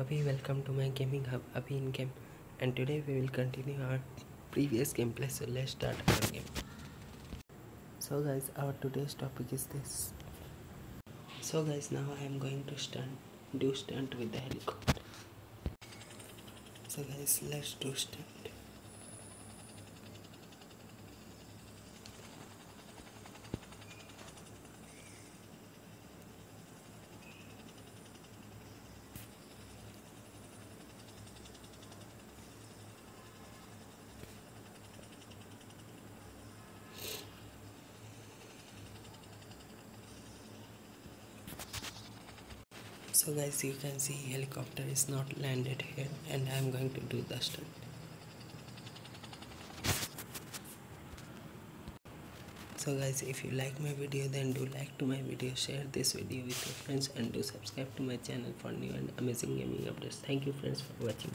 Abhi, welcome to my gaming hub Abhi in game and today we will continue our previous gameplay so let's start our game. So guys our today's topic is this. So guys now I am going to stunt do stunt with the helicopter. So guys let's do stunt. So guys you can see helicopter is not landed here and I am going to do the stunt. So guys if you like my video then do like to my video share this video with your friends and do subscribe to my channel for new and amazing gaming updates. Thank you friends for watching